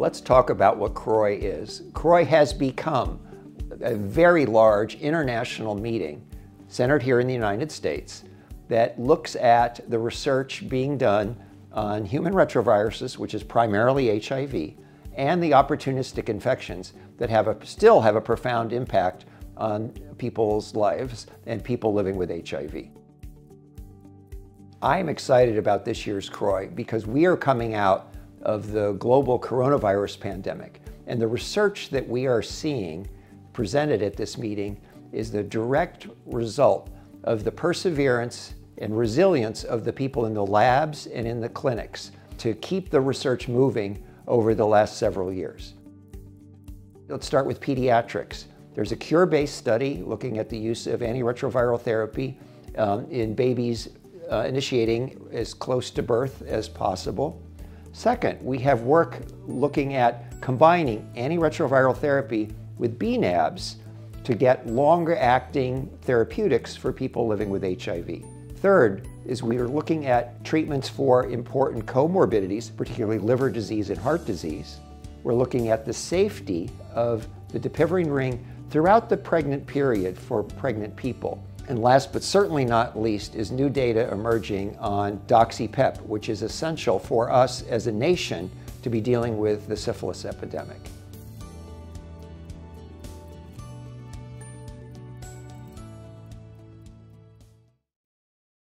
let's talk about what CROI is. CROI has become a very large international meeting centered here in the United States that looks at the research being done on human retroviruses, which is primarily HIV, and the opportunistic infections that have a, still have a profound impact on people's lives and people living with HIV. I'm excited about this year's CROI because we are coming out of the global coronavirus pandemic. And the research that we are seeing presented at this meeting is the direct result of the perseverance and resilience of the people in the labs and in the clinics to keep the research moving over the last several years. Let's start with pediatrics. There's a cure-based study looking at the use of antiretroviral therapy um, in babies uh, initiating as close to birth as possible. Second, we have work looking at combining antiretroviral therapy with BNABs to get longer acting therapeutics for people living with HIV. Third is we are looking at treatments for important comorbidities, particularly liver disease and heart disease. We're looking at the safety of the dapivirine ring throughout the pregnant period for pregnant people. And last but certainly not least is new data emerging on doxypep, which is essential for us as a nation to be dealing with the syphilis epidemic.